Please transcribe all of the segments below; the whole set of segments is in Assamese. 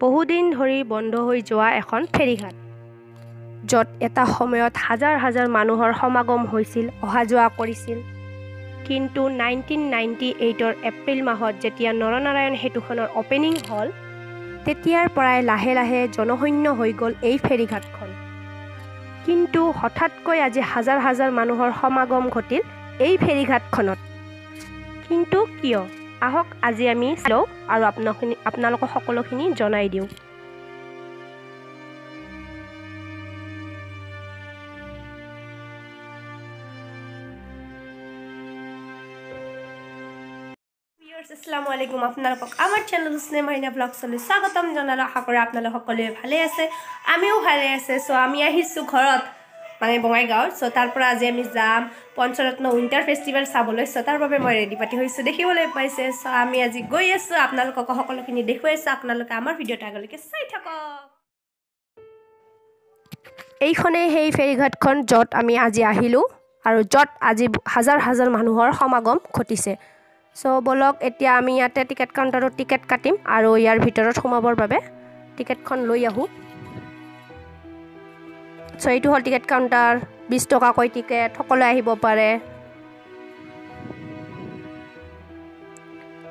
বহুদিন ধৰি বন্ধ হৈ যোৱা এখন ফেৰীঘাট য'ত এটা সময়ত হাজাৰ হাজাৰ মানুহৰ সমাগম হৈছিল অহা যোৱা কৰিছিল। কিন্তু নাইনটিন নাইণ্টি এইটৰ এপ্ৰিল মাহত যেতিয়া নৰনাৰায়ণ সেতুখনৰ অ'পেনিং হ'ল তেতিয়াৰ পৰাই লাহে লাহে জনশূন্য হৈ গ'ল এই ফেৰীঘাটখন। কিন্তু হঠাৎকৈ আজি হাজাৰ হাজাৰ মানুহৰ সমাগম ঘটিল এই ফেৰীঘাটখনত। কিন্তু কিয়? আহক আজি আমি চাওঁ আৰু আপোনাখিনি আপোনালোকক সকলোখিনি জনাই দিওঁ। আসসালামু আলাইকুম। আপোনালোকক আমাৰ চেনেল স্নেমাৰিনা ব্লগছলৈ স্বাগতম জনালোঁ। আশা কৰোঁ আপোনালোক সকলোৱে ভালে আছে। আমিও ভালে আছে। চ' আমি আহিছোঁ ঘৰত মানে চ' তাৰ পৰা আজি আমি যাম। পঞ্চৰত্ন উইণ্টাৰ ফেষ্টিভেল চাবলৈ চ' তাৰ বাবে মই ৰেডি পাতি হৈছোঁ। দেখিবলৈ পাইছে। চ' আমি আজি গৈ আছোঁ। আপোনালোকক সকলোখিনি দেখুৱাইছোঁ আপোনালোকে আমাৰ ভিডিঅ'টো আগলৈকে চাই থাকক। এইখনেই সেই ফেৰীঘাটখন য'ত আমি আজি আহিলোঁ আৰু য'ত আজি হাজাৰ হাজাৰ মানুহৰ সমাগম ঘটিছে। চ' ব'লক এতিয়া আমি ইয়াতে টিকেট কাউণ্টাৰত টিকেট কাটিম আৰু ইয়াৰ ভিতৰত সোমাবৰ বাবে টিকেটখন লৈ আহোঁ। চ' এইটো হ'ল টিকেট কাউণ্টাৰ। বিছ টকাকৈ টিকেট সকলোৱে আহিব পাৰে।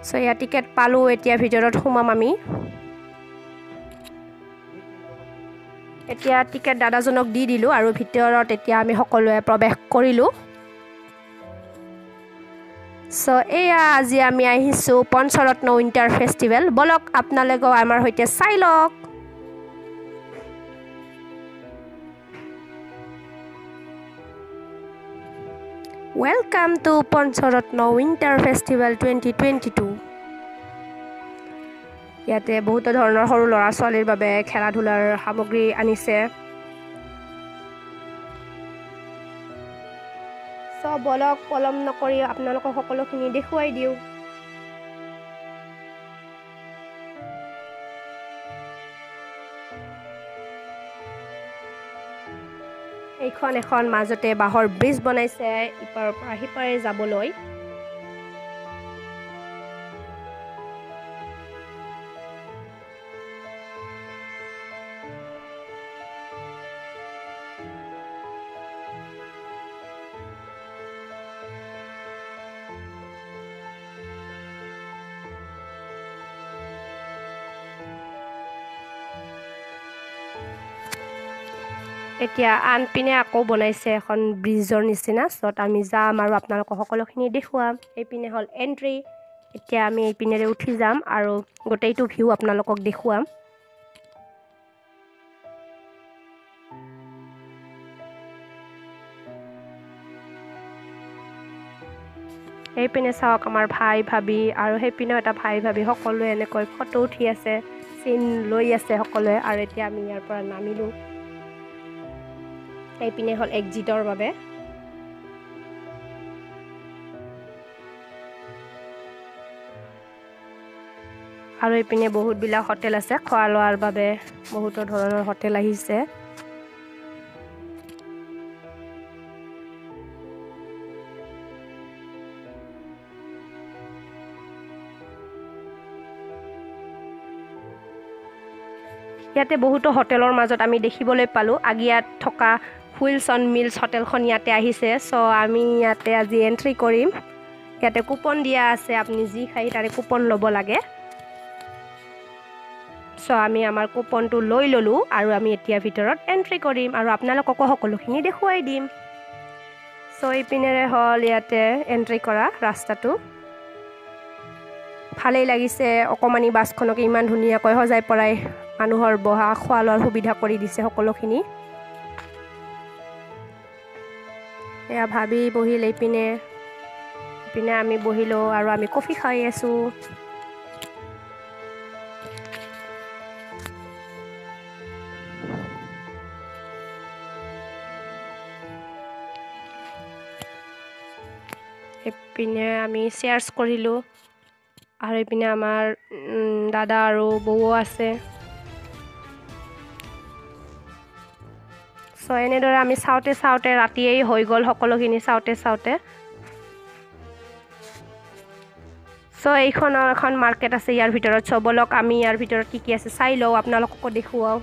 চ' ইয়াত টিকেট পালোঁ এতিয়া ভিতৰত সোমাম আমি। এতিয়া টিকেট দাদাজনক দি দিলোঁ আৰু ভিতৰত এতিয়া আমি সকলোৱে প্ৰৱেশ কৰিলোঁ। চ' এয়া আজি আমি আহিছোঁ পঞ্চৰত্ন উইণ্টাৰ ফেষ্টিভেল। ব'লক আপোনালোকেও আমাৰ সৈতে চাই লওক। Welcome to Pancharatna winter festival twenty twenty two ইয়াতে বহুতো ধৰণৰ সৰু ল'ৰা ছোৱালীৰ বাবে খেলা ধূলাৰ সামগ্ৰী আনিছে। চ' বলক পলম নকৰি আপোনালোকক সকলোখিনি দেখুৱাই দিওঁ। এইখন এখন মাজতে বাঁহৰ ব্ৰিজ বনাইছে ইপাৰৰ পৰা সিপাৰে যাবলৈ। এতিয়া আনপিনে আকৌ বনাইছে এখন ব্ৰিজৰ নিচিনা য'ত আমি যাম আৰু আপোনালোকক সকলোখিনি দেখুৱাম। এইপিনে হ'ল এণ্ট্ৰি এতিয়া আমি এইপিনেৰে উঠি যাম আৰু গোটেইটো ভিউ আপোনালোকক দেখুৱাম। সেইপিনে চাওক আমাৰ ভাই ভাবি আৰু সেইপিনেও এটা ভাই ভাবি সকলোৱে এনেকৈ ফটো উঠি আছে চিন লৈ আছে সকলোৱে আৰু এতিয়া আমি ইয়াৰ পৰা নামিলোঁ। এইপিনে হ'ল এক্সিটৰ বাবে। আৰু এইপিনে বহুতবিলাক হোটেল আছে খোৱা লোৱাৰ বাবে বহুতো ধৰণৰ হোটেল আহিছে। ইয়াতে বহুতো হোটেলৰ মাজত আমি দেখিবলৈ পালোঁ আগিয়াত থকা হুইলছন মিলছ হোটেলখন ইয়াতে আহিছে। চ' আমি ইয়াতে আজি এণ্ট্ৰি কৰিম। ইয়াতে কুপন দিয়া আছে আপুনি যি খাই তাৰে কুপন ল'ব লাগে। চ' আমি আমাৰ কুপনটো লৈ ল'লোঁ আৰু আমি এতিয়া ভিতৰত এণ্ট্ৰি কৰিম আৰু আপোনালোককো সকলোখিনি দেখুৱাই দিম। চ' এইপিনেৰে হ'ল ইয়াতে এণ্ট্ৰি কৰা ৰাস্তাটো। ভালেই লাগিছে অকণমানি বাছখনকে ইমান ধুনীয়াকৈ সজাই পৰাই মানুহৰ বহা খোৱা লোৱাৰ সুবিধা কৰি দিছে সকলোখিনি। এয়া ভাবি বহিল এইপিনে এইপিনে আমি বহিলোঁ আৰু আমি কফি খাই আছোঁ। এইপিনে আমি শ্বেয়াৰ্ছ কৰিলোঁ। আৰু এইপিনে আমাৰ দাদা আৰু বৌও আছে। চ' এনেদৰে আমি চাওঁতে চাওঁতে ৰাতিয়েই হৈ গ'ল সকলোখিনি চাওঁতে চাওঁতে। চ' এইখনৰ এখন মাৰ্কেট আছে ইয়াৰ ভিতৰত। চ' ব'লক আমি ইয়াৰ ভিতৰত কি কি আছে চাই লওঁ আপোনালোককো দেখুৱাওঁ।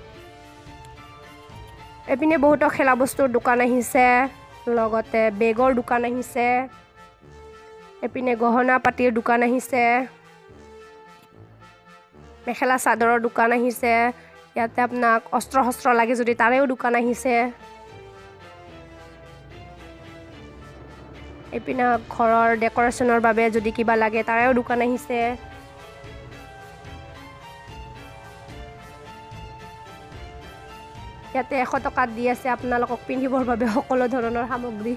এইপিনে বহুতো খেলা বস্তুৰ দোকান আহিছে লগতে বেগৰ দোকান আহিছে। এইপিনে গহনা পাতিৰ দোকান আহিছে। মেখেলা চাদৰৰ দোকান আহিছে। ইয়াতে আপোনাক অস্ত্ৰ শস্ত্ৰ লাগে যদি তাৰেও দোকান আহিছে। এইপিনে ঘৰৰ ডেক'ৰেশ্যনৰ বাবে যদি কিবা লাগে তাৰেও দোকান আহিছে। ইয়াতে এশ টকাত দি আছে আপোনালোকক পিন্ধিবৰ বাবে সকলো ধৰণৰ সামগ্ৰী।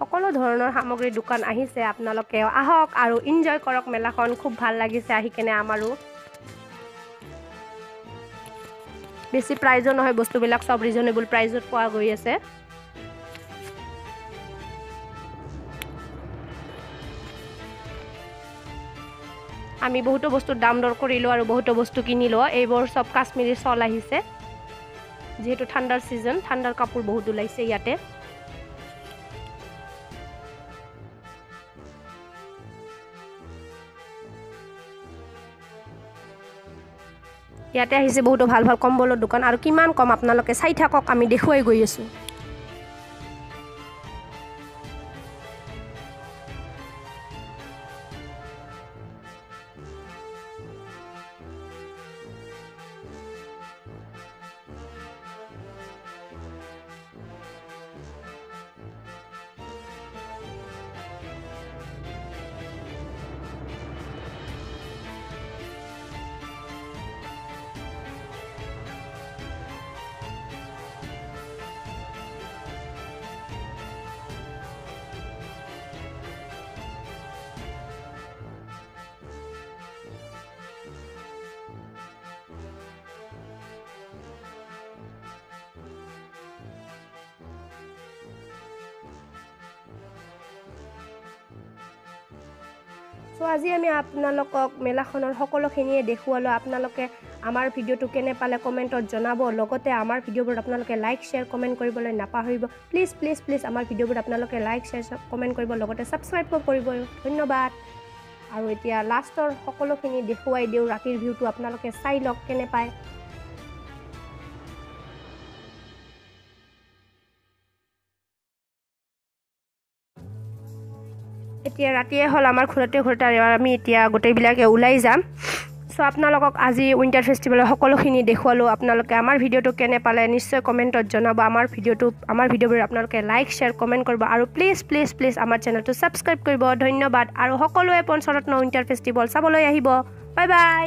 সকলো ধৰণৰ সামগ্ৰীৰ দোকান আহিছে আপোনালোকে আহক আৰু ইনজয় কৰক মেলাখন। খুব ভাল লাগিছে আহি কেনে আমাৰো। বেছি প্ৰাইজো নহয় বস্তুবিলাক চব ৰিজনেবল প্ৰাইজত পোৱা গৈ আছে। আমি বহুতো বস্তুৰ দাম দৰ কৰিলোঁ আৰু বহুতো বস্তু কিনিলোঁ। এইবোৰ চব কাশ্মীৰী চল আহিছে। যিহেতু ঠাণ্ডাৰ ছিজন ঠাণ্ডাৰ কাপোৰ বহুত ওলাইছে ইয়াতে। ইয়াতে আহিছে বহুতো ভাল ভাল কম্বলৰ দোকান আৰু কিমান কম আপোনালোকে চাই থাকক আমি দেখুৱাই গৈ আছোঁ। চ' আজি আমি আপোনালোকক মেলাখনৰ সকলোখিনিয়ে দেখুৱালোঁ। আপোনালোকে আমাৰ ভিডিঅ'টো কেনে পালে কমেণ্টত জনাব। লগতে আমাৰ ভিডিঅ'বোৰত আপোনালোকে লাইক শ্বেয়াৰ কমেণ্ট কৰিবলৈ নাপাহৰিব। প্লিজ প্লিজ প্লিজ আমাৰ ভিডিঅ'বোৰত আপোনালোকে লাইক শ্বেয়াৰ কমেণ্ট কৰিব। লগতে ছাবস্ক্ৰাইবো কৰিব। ধন্যবাদ। আৰু এতিয়া লাষ্টৰ সকলোখিনি দেখুৱাই দিওঁ। ৰাতিৰ ভিউটো আপোনালোকে চাই লওক কেনে পায়। এতিয়া ৰাতিয়ে হ'ল আমাৰ ঘৰতে ঘৰতে আমি এতিয়া গোটেইবিলাকে ওলাই যাম। চ' আপোনালোকক আজি উইণ্টাৰ ফেষ্টিভেলৰ সকলোখিনি দেখুৱালোঁ। আপোনালোকে আমাৰ ভিডিঅ'টো কেনে পালে নিশ্চয় কমেণ্টত জনাব। আমাৰ ভিডিঅ'টো আমাৰ ভিডিঅ'বোৰ আপোনালোকে লাইক শ্বেয়াৰ কমেণ্ট কৰিব। আৰু প্লিজ প্লিজ প্লিজ আমাৰ চেনেলটো ছাবস্ক্ৰাইব কৰিব। ধন্যবাদ। আৰু সকলোৱে পঞ্চৰত্ন উইণ্টাৰ ফেষ্টিভেল চাবলৈ আহিব। Bye bye